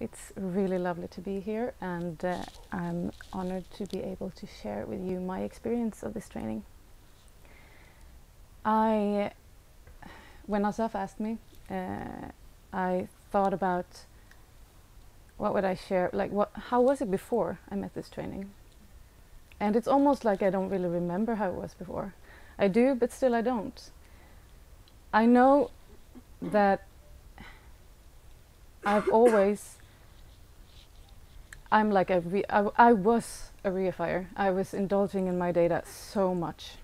It's really lovely to be here, and uh, I'm honored to be able to share with you my experience of this training. I, when Asaf asked me, uh, I thought about what would I share, like what, how was it before I met this training? And it's almost like I don't really remember how it was before. I do, but still I don't. I know that I've always I'm like a re- I, I was a reifier. I was indulging in my data so much.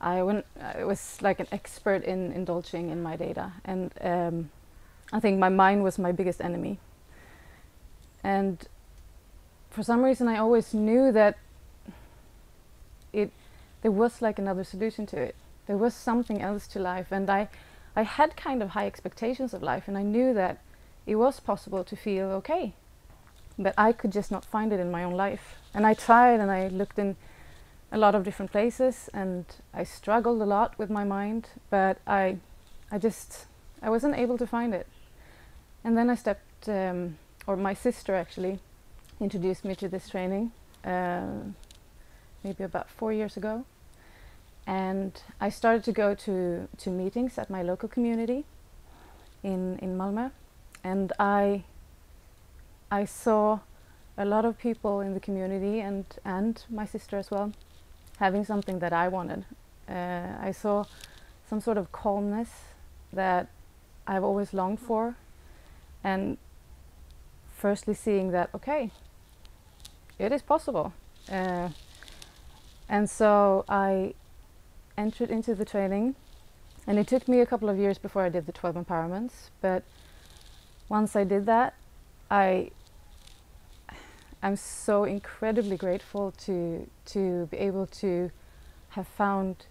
I went I was like an expert in indulging in my data and um, I think my mind was my biggest enemy. And for some reason I always knew that it there was like another solution to it. There was something else to life and I I had kind of high expectations of life and I knew that it was possible to feel okay. But I could just not find it in my own life. And I tried and I looked in a lot of different places and I struggled a lot with my mind, but I I just I wasn't able to find it. And then I stepped um, or my sister actually introduced me to this training uh, maybe about four years ago and I started to go to, to meetings at my local community in, in Malmö and I, I saw a lot of people in the community and, and my sister as well having something that I wanted. Uh, I saw some sort of calmness that I've always longed for and firstly seeing that okay it is possible uh, and so I entered into the training and it took me a couple of years before I did the 12 empowerments but once I did that I I'm so incredibly grateful to to be able to have found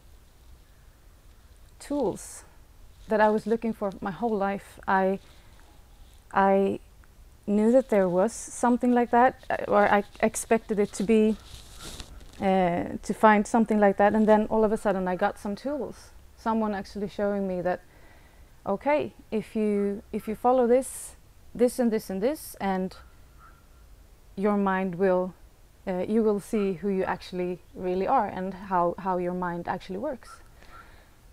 tools that I was looking for my whole life. I I knew that there was something like that or I expected it to be uh, to find something like that and then all of a sudden I got some tools. Someone actually showing me that okay if you if you follow this this and this and this and your mind will uh, you will see who you actually really are and how how your mind actually works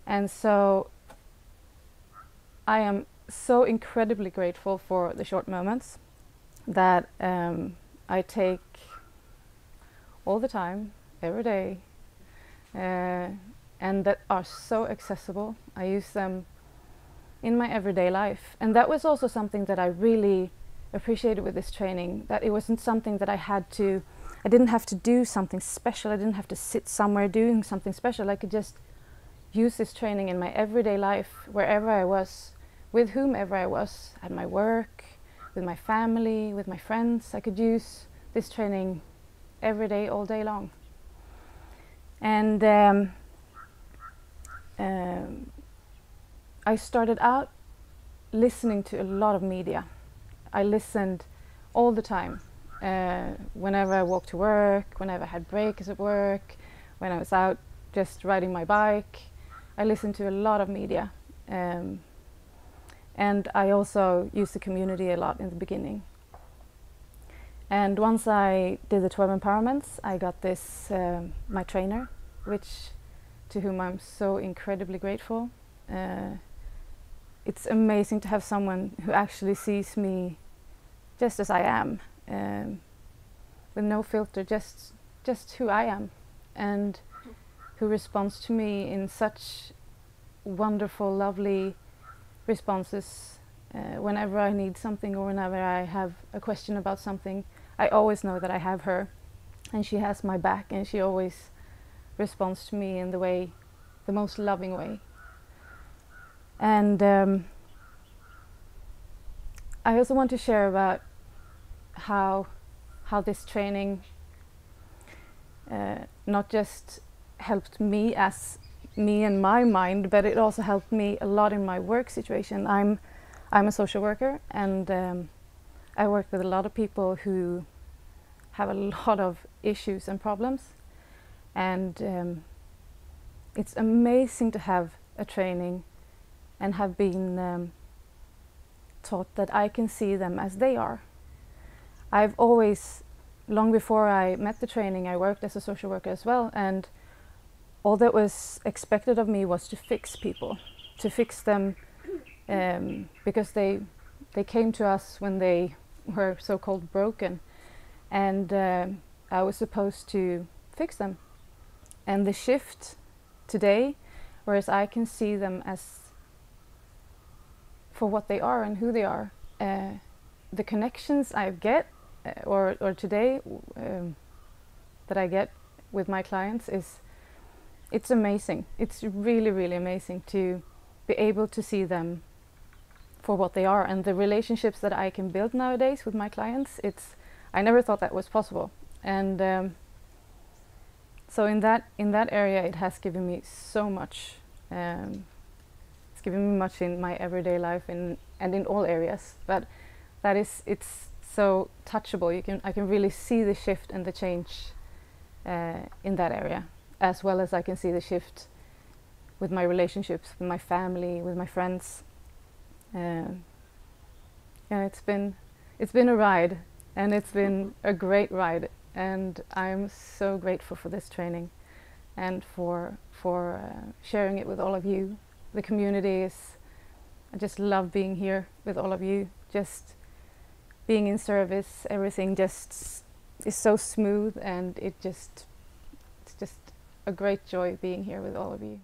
and so I am so incredibly grateful for the short moments that um, I take all the time, every day, uh, and that are so accessible. I use them in my everyday life. And that was also something that I really appreciated with this training, that it wasn't something that I had to, I didn't have to do something special. I didn't have to sit somewhere doing something special. I could just use this training in my everyday life, wherever I was, with whomever I was, at my work, with my family, with my friends. I could use this training every day, all day long. And um, um, I started out listening to a lot of media. I listened all the time. Uh, whenever I walked to work, whenever I had breaks at work, when I was out just riding my bike, I listened to a lot of media. Um, and I also used the community a lot in the beginning. And once I did the 12 empowerments, I got this, uh, my trainer, which to whom I'm so incredibly grateful. Uh, it's amazing to have someone who actually sees me just as I am, um, with no filter, just just who I am, and who responds to me in such wonderful, lovely responses uh, whenever I need something or whenever I have a question about something. I always know that I have her, and she has my back, and she always responds to me in the way, the most loving way. And um, I also want to share about how how this training uh, not just helped me as me and my mind, but it also helped me a lot in my work situation. I'm I'm a social worker, and um, I work with a lot of people who have a lot of issues and problems, and um, it's amazing to have a training and have been um, taught that I can see them as they are. I've always, long before I met the training, I worked as a social worker as well, and all that was expected of me was to fix people, to fix them um, because they they came to us when they were so-called broken, and uh, I was supposed to fix them. And the shift today, whereas I can see them as for what they are and who they are, uh, the connections I get, or or today um, that I get with my clients is it's amazing. It's really really amazing to be able to see them for what they are and the relationships that I can build nowadays with my clients. It's I never thought that was possible, and um, so in that in that area, it has given me so much. Um, it's given me much in my everyday life and and in all areas. But that is it's so touchable. You can I can really see the shift and the change uh, in that area, as well as I can see the shift with my relationships, with my family, with my friends. Uh, yeah, it's been it's been a ride, and it's been a great ride, and I'm so grateful for this training, and for for uh, sharing it with all of you. The community is. I just love being here with all of you. Just being in service, everything just is so smooth, and it just it's just a great joy being here with all of you.